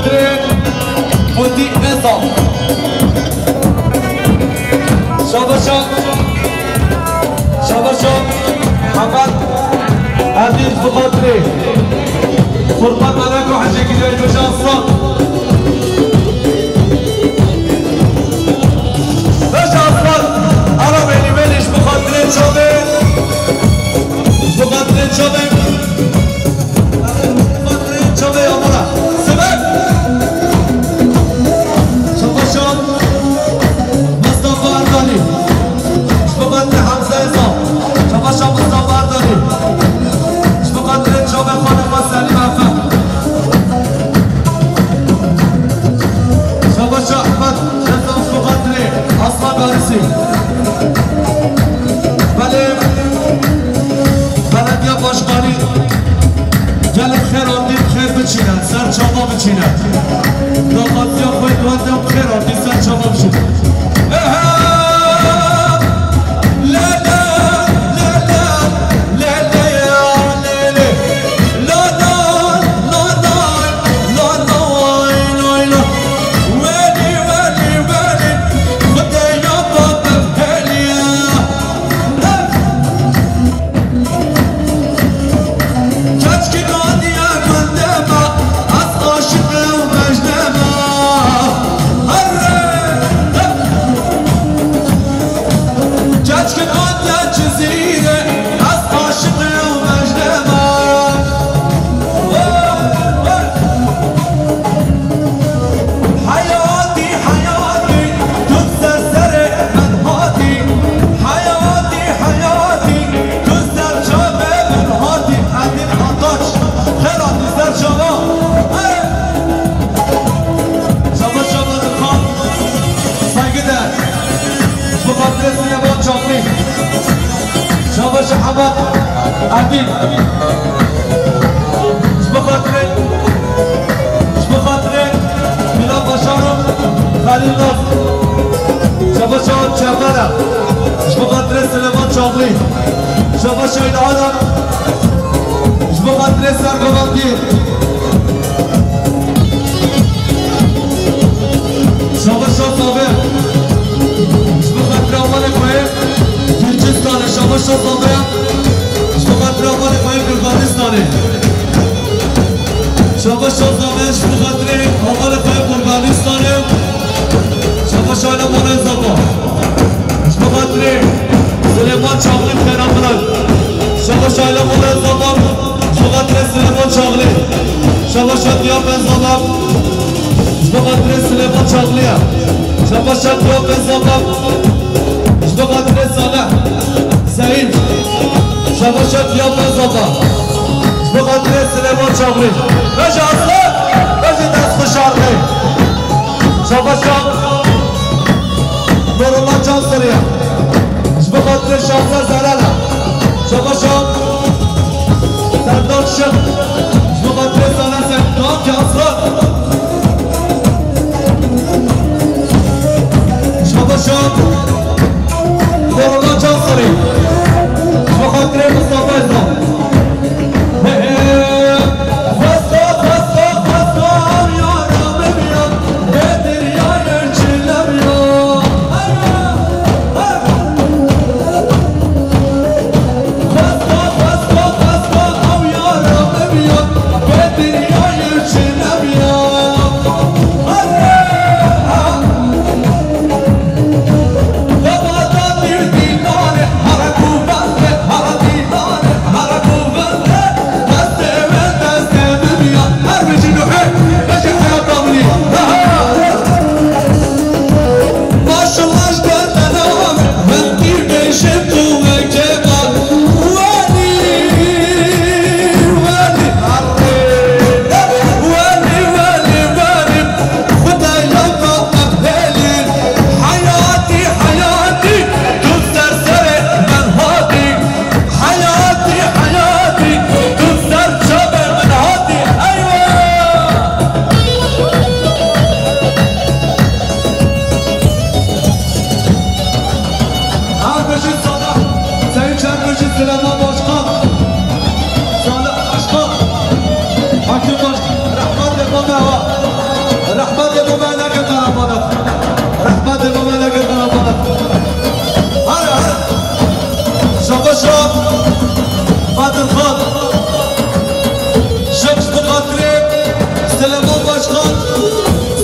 André Mundi Enzal Şabaşan Şabaşan Hakan Aziz Fıfatri Furkan Anako Hacı Gidelim Şansa فارسی بله. بلد یا باشقالی گل خیراندی خیر بچیند سر چاقا بچینن. مرحبا عديد شبه خاطري شبه خاطري من أبا شارب خليل الله شبه شارب شبرا شبه Çapaşak ya ben zanam Jdoğa dresine paçaklıya Çapaşak ya ben zanam Jdoğa dresane Zeyn. Çapaşak ya ben zanam Jdoğa dresine paçaklı Beşe aslı Beşe destli şarkı Çapaşak Nurullah can sarıya Jdoğa dresine şarkı zarana Çapaşak Serdar Şık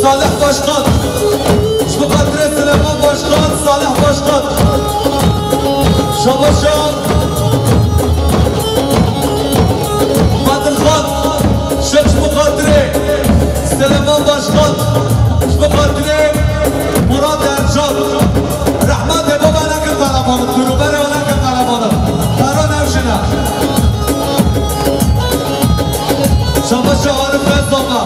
صالح باشقان. شما قدر سلام باشقان صالح باشقان. شما شما قدر خان شما شبو قدر سلام باشقان شما قدر. مراد ارجان. رحمت دبا بنا که قلبان درو بنا Come on, come on, come on, come.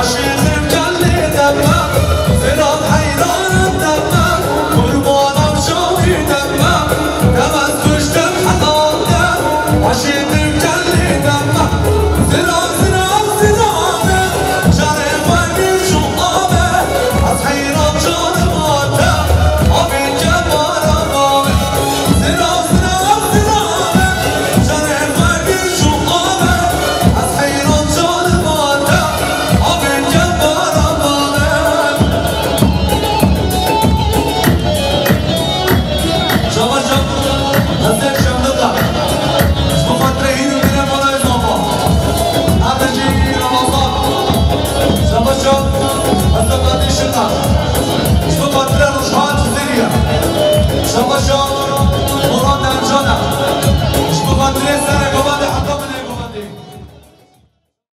Aşığım canlı damla Ferah